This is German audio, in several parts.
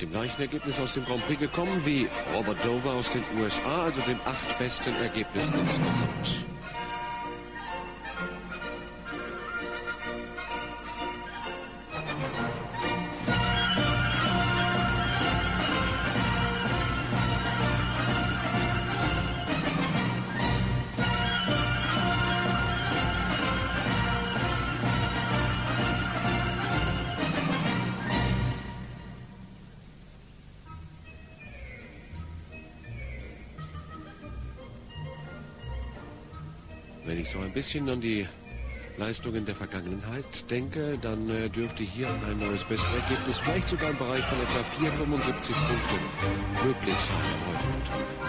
dem gleichen Ergebnis aus dem Grand Prix gekommen wie Robert Dover aus den USA, also dem acht besten Ergebnis insgesamt. Wenn ich so ein bisschen an die Leistungen der Vergangenheit denke, dann äh, dürfte hier ein neues Bestergebnis, vielleicht sogar im Bereich von etwa 475 Punkten möglich sein am heutigen.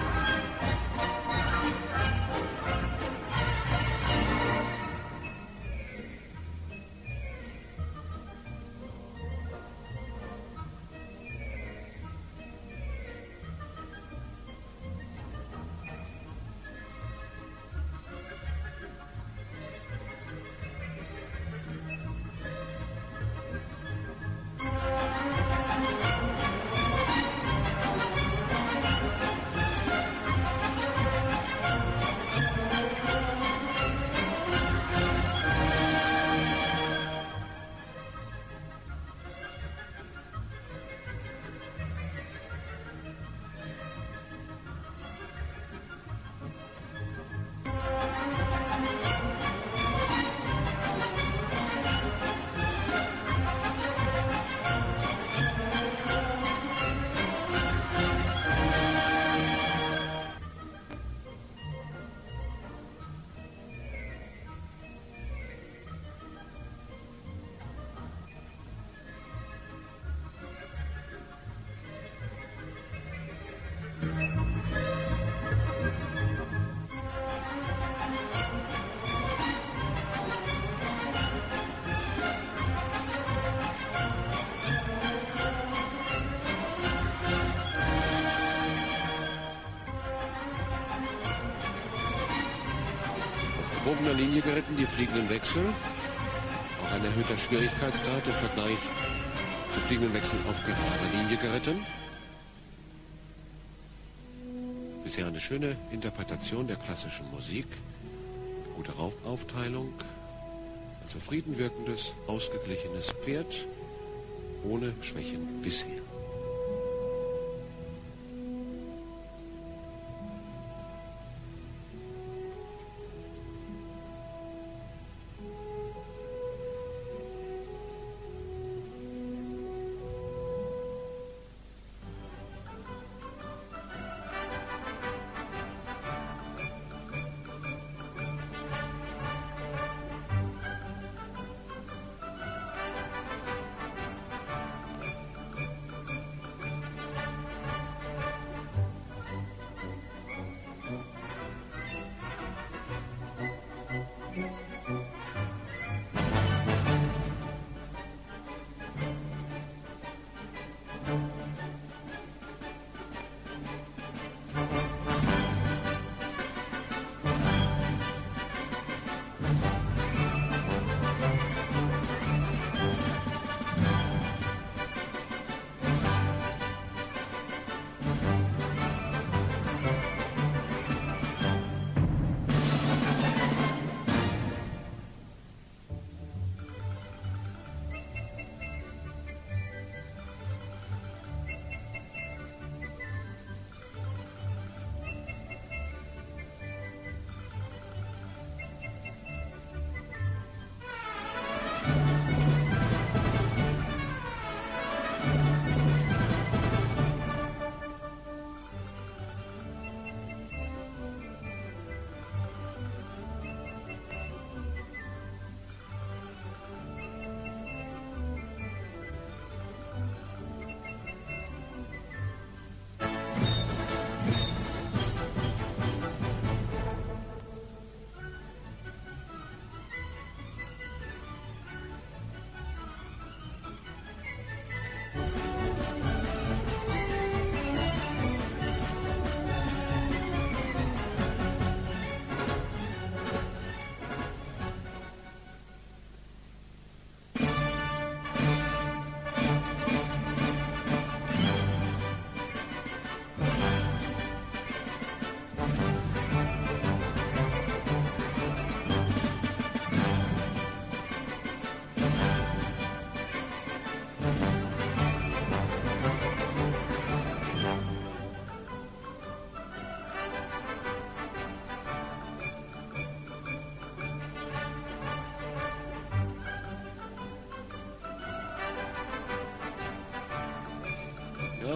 Auf gebogener Linie geritten die fliegenden Wechsel. Auch ein erhöhter Schwierigkeitsgrad im Vergleich zu fliegenden Wechseln auf gerader Linie geritten. Bisher eine schöne Interpretation der klassischen Musik. Gute Raufaufteilung. Ein zufrieden wirkendes, ausgeglichenes Pferd. Ohne Schwächen bisher.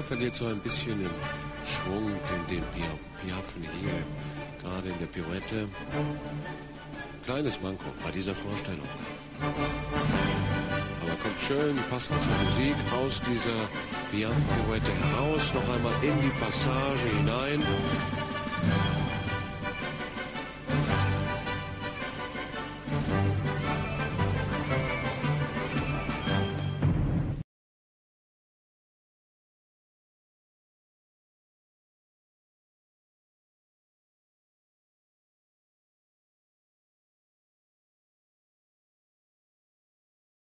Verliert so ein bisschen den Schwung, den, den Piaffen hier, gerade in der Pirouette. Kleines Manko bei dieser Vorstellung. Aber kommt schön passend zur Musik aus dieser Piaf-Pirouette heraus, noch einmal in die Passage hinein.